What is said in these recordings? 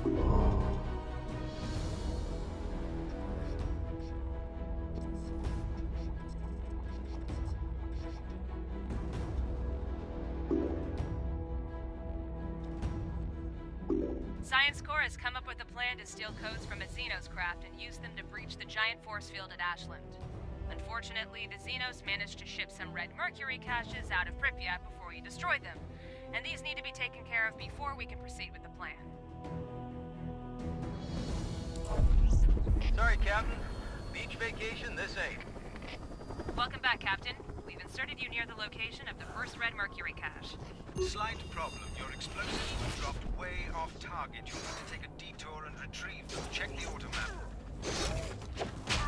Science Corps has come up with a plan to steal codes from a Xenos craft and use them to breach the giant force field at Ashland. Unfortunately, the Xenos managed to ship some red mercury caches out of Pripyat before we destroyed them, and these need to be taken care of before we can proceed with the plan. Sorry, Captain. Beach vacation, this ain't. Welcome back, Captain. We've inserted you near the location of the first red mercury cache. Slight problem. Your explosives were dropped way off target. You'll need to take a detour and retrieve them. Check the automap. Health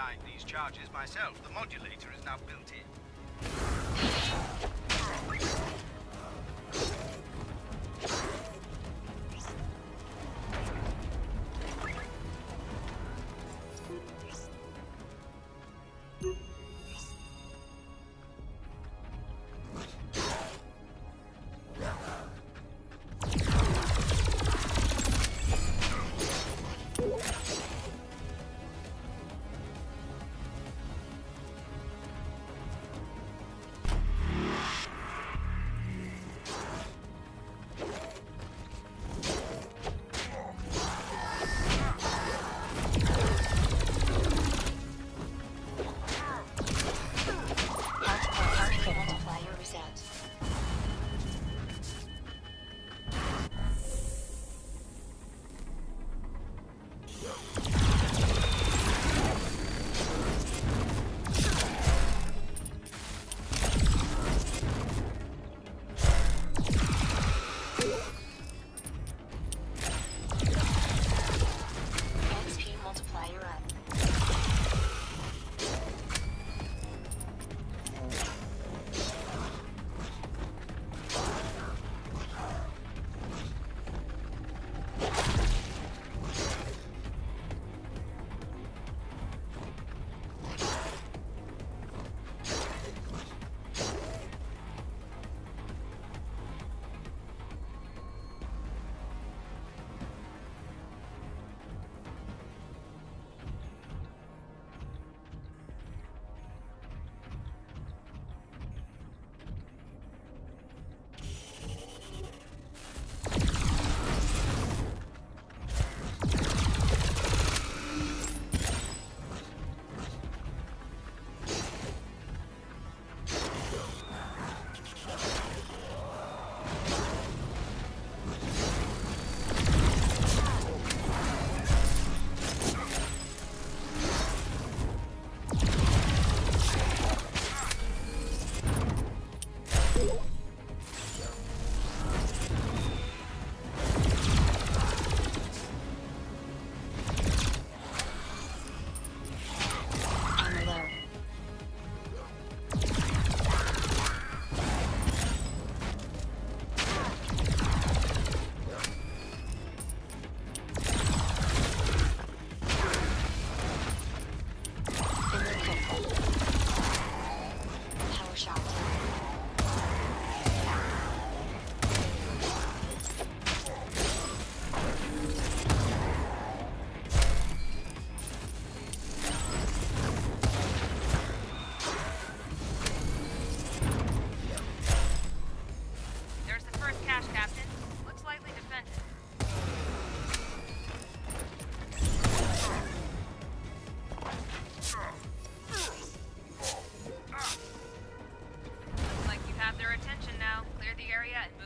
redesigned these charges myself. The modulator is now built in.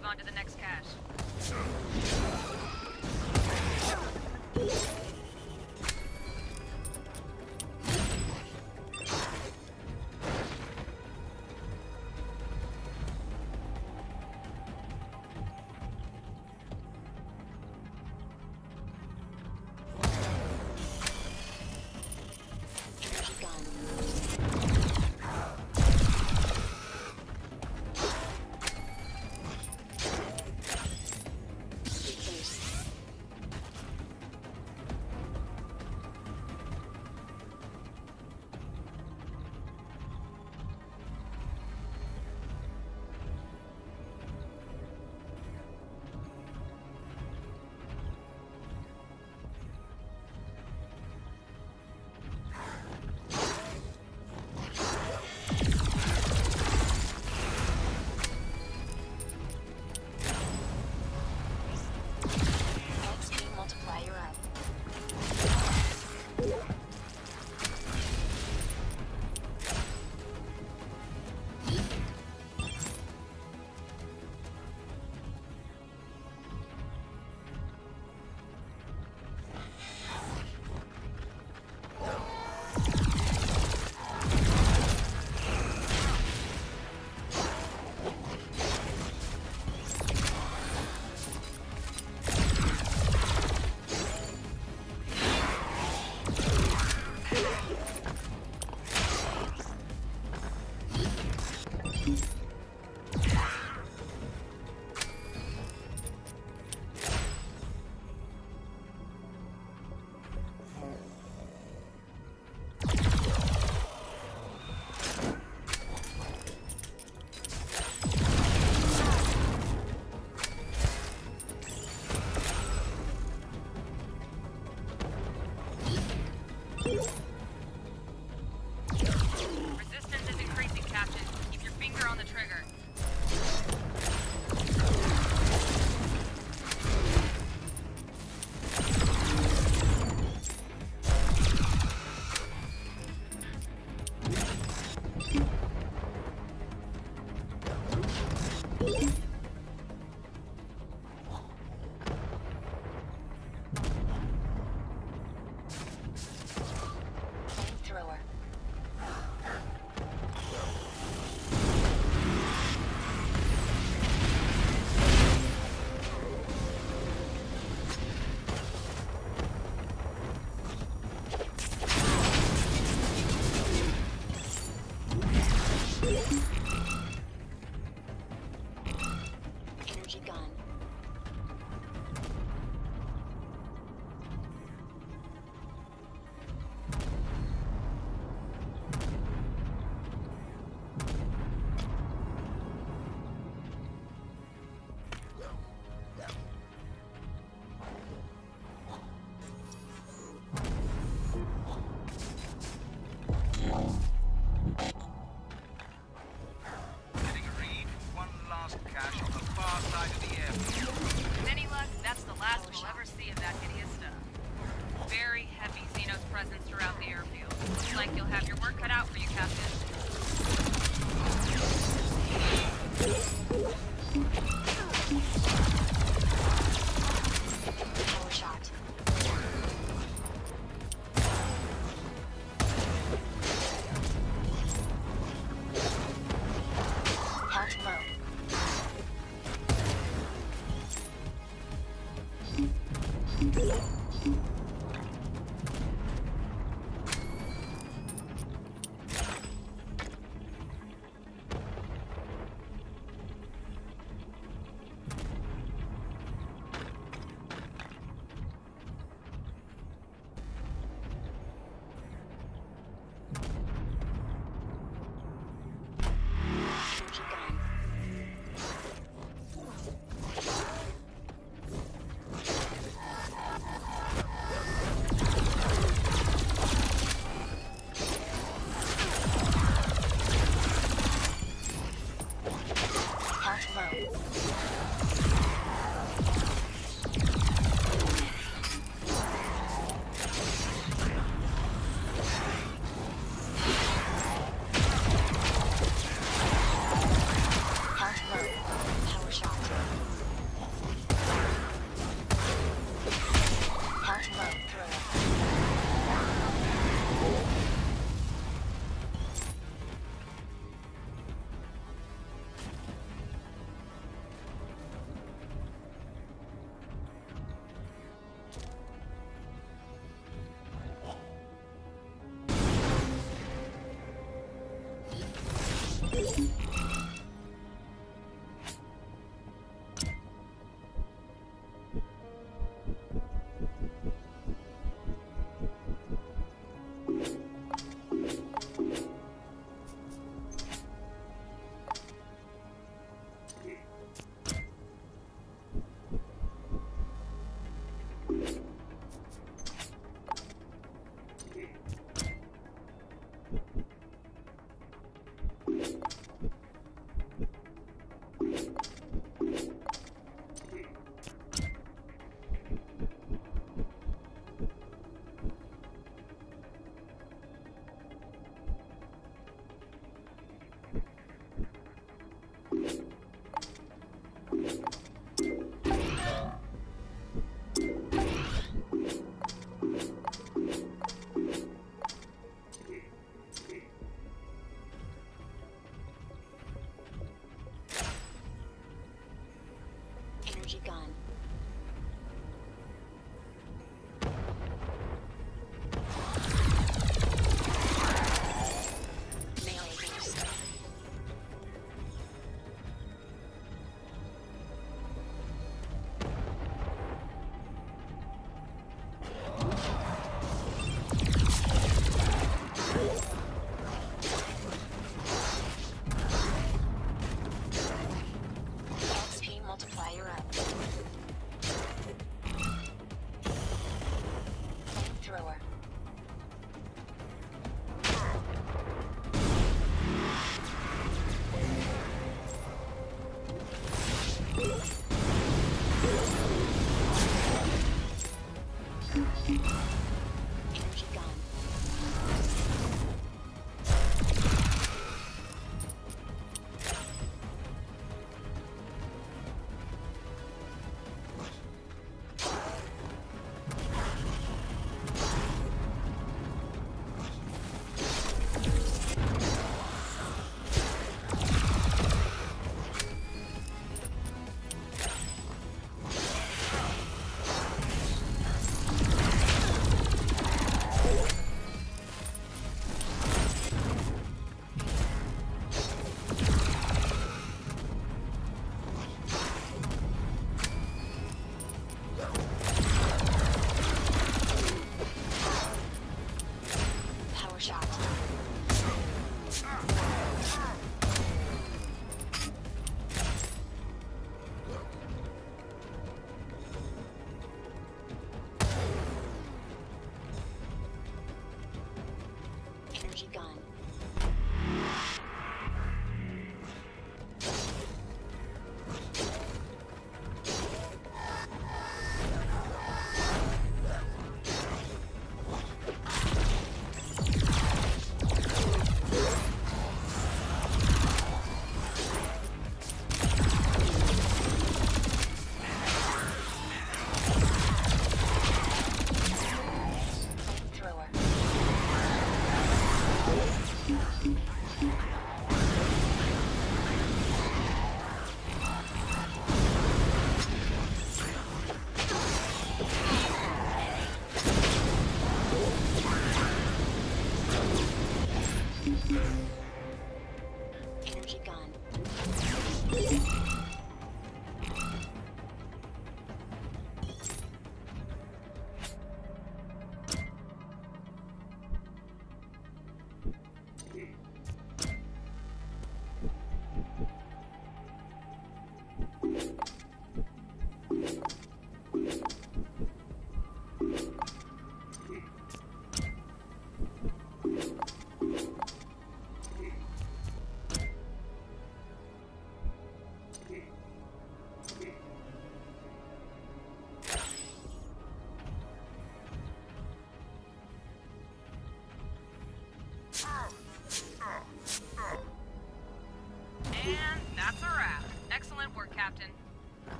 move on to the next cache.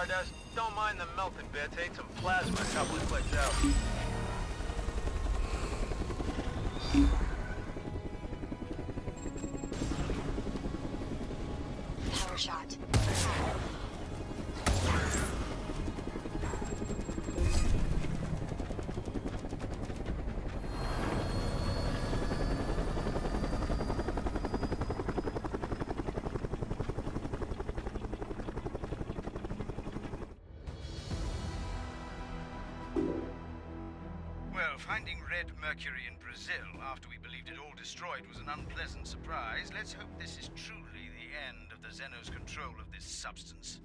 Stardust. Don't mind the melting bits. Ate some plasma a couple of clicks out. Power shot. Red mercury in Brazil after we believed it all destroyed was an unpleasant surprise. Let's hope this is truly the end of the Xenos' control of this substance.